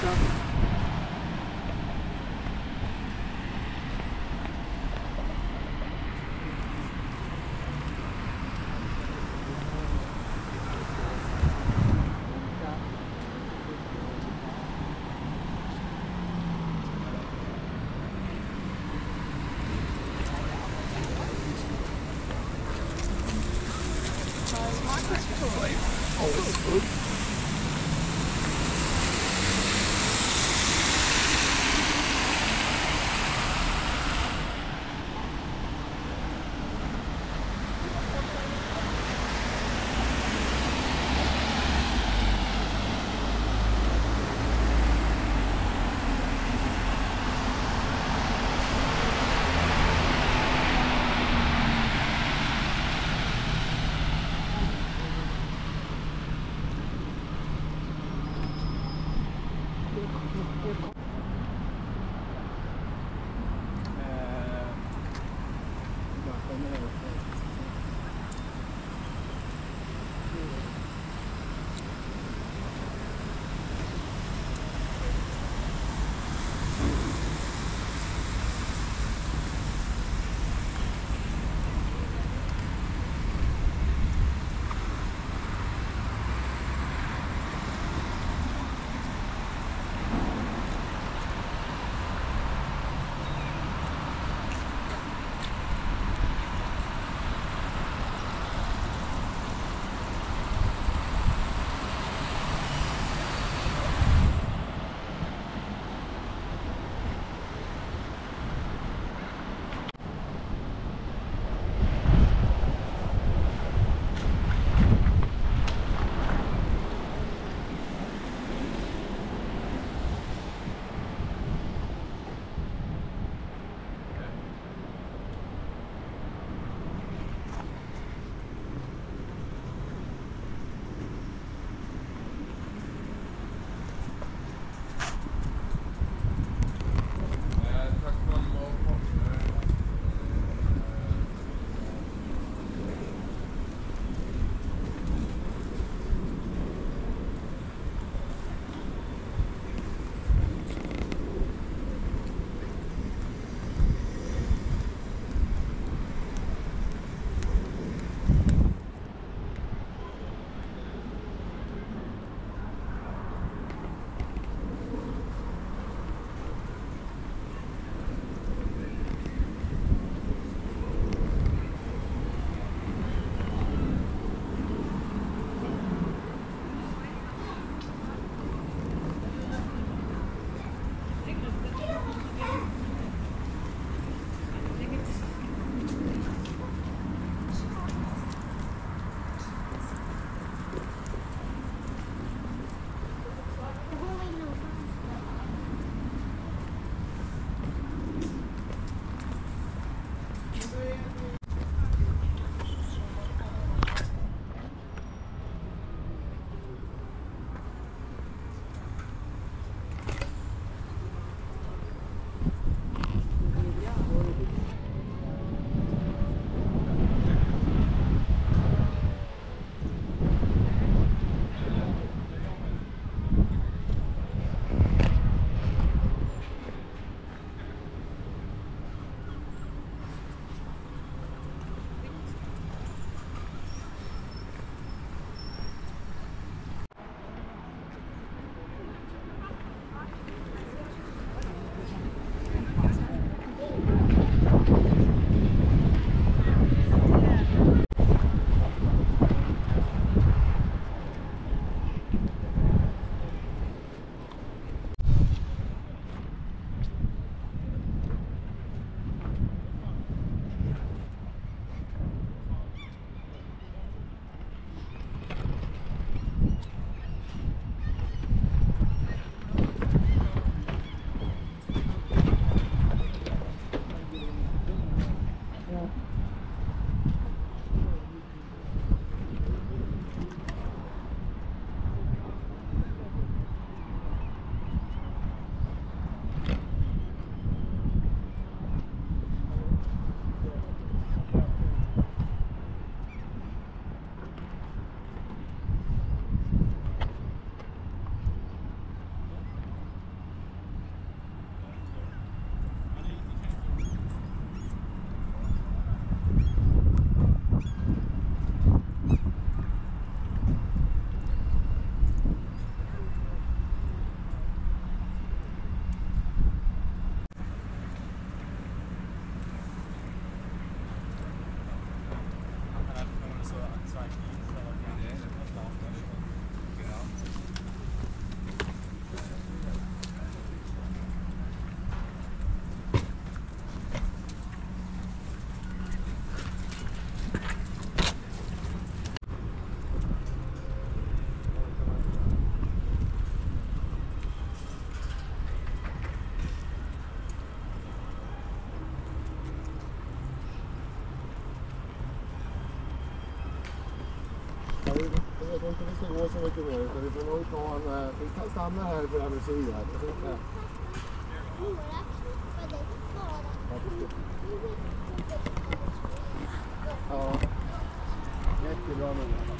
so. Always food. Inte vi ska gå så mycket mer utan vi får nog ta en, eh, vi tar- stannar här för Avensyr här. Och så, ja. Jättebra nummer.